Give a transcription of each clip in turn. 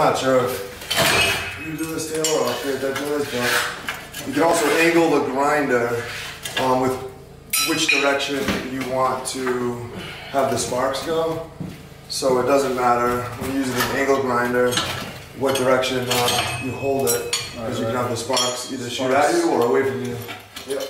not sure if you do this, Taylor, or if that does, but you can also angle the grinder um, with which direction you want to have the sparks go. So it doesn't matter when you're using an angle grinder what direction uh, you hold it, because you can have the sparks either shoot at you or away from you. Yep.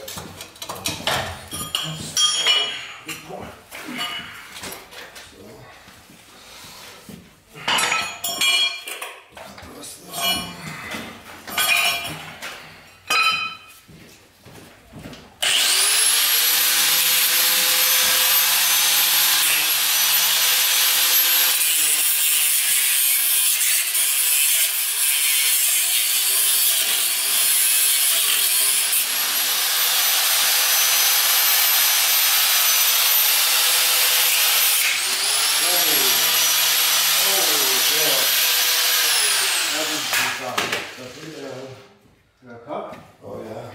Oh yeah.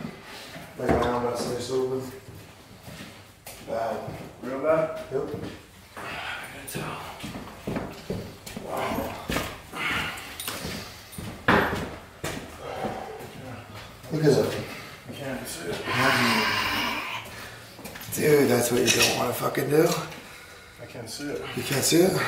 Like my arm got sliced open. Bad. Real bad? Yep. Look at it. I can't see it. Dude, that's what you don't want to fucking do. I can't see it. You can't see it?